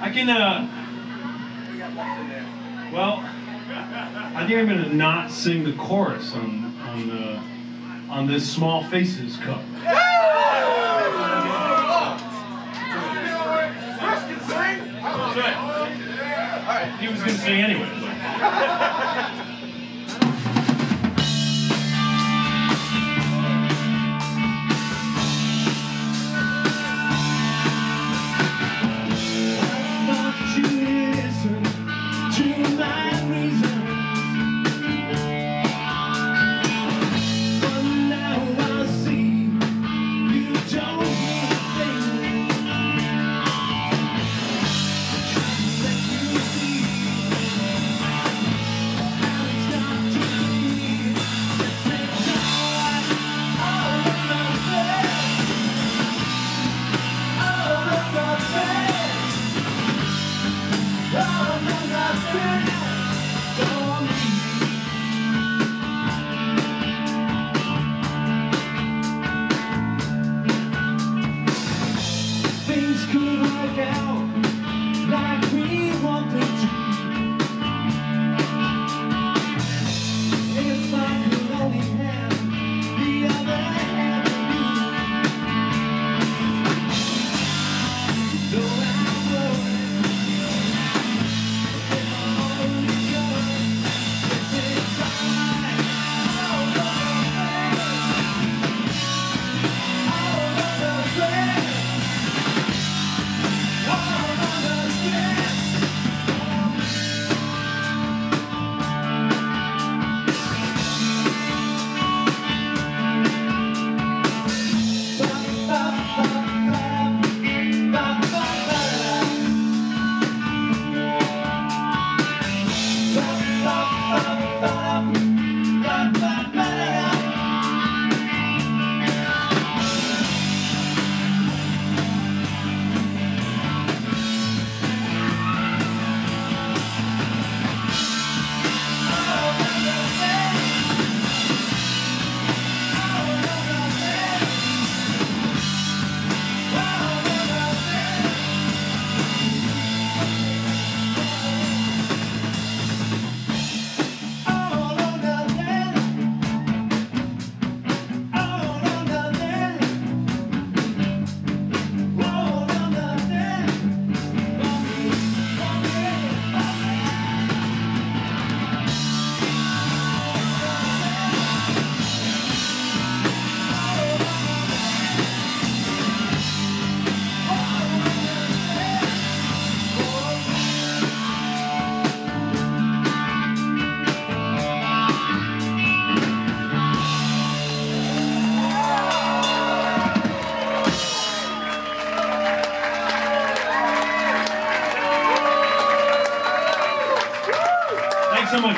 I can, uh. Well, I think I'm gonna not sing the chorus on on the on this Small Faces cup. He was gonna sing anyway.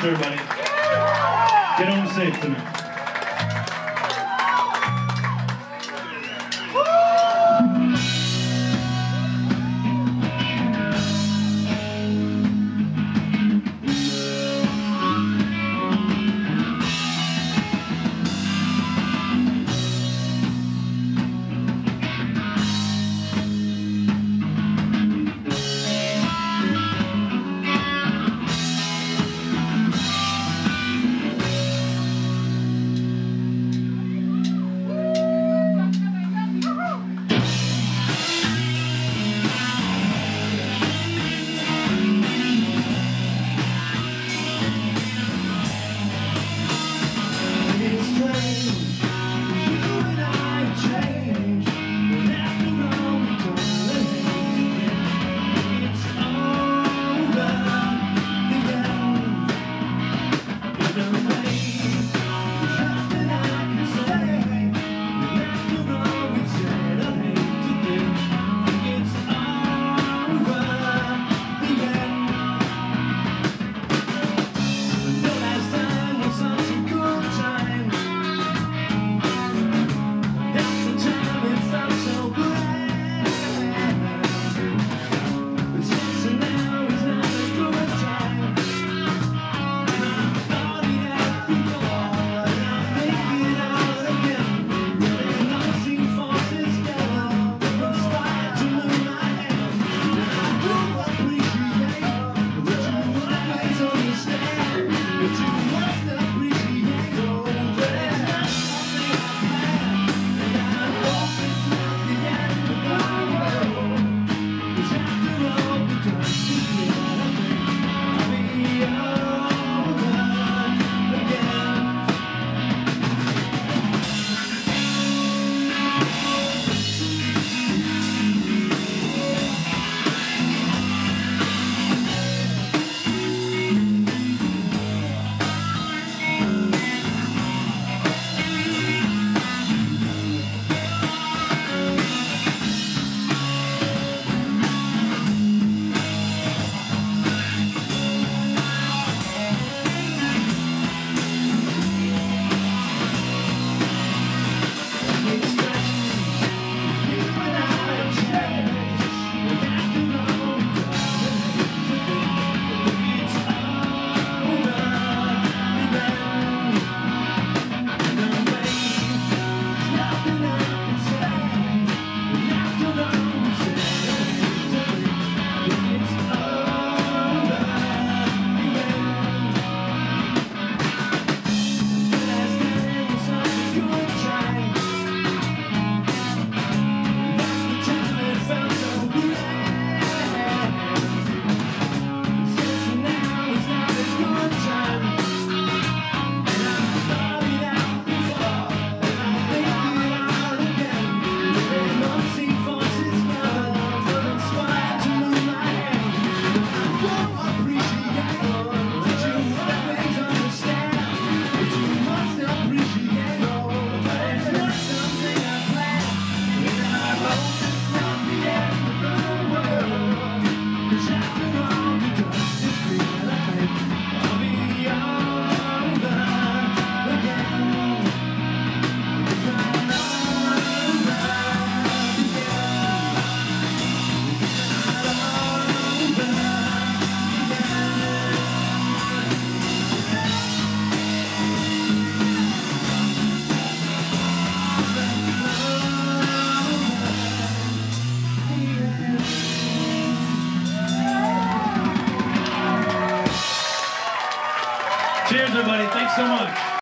Everybody. Get home safe tonight.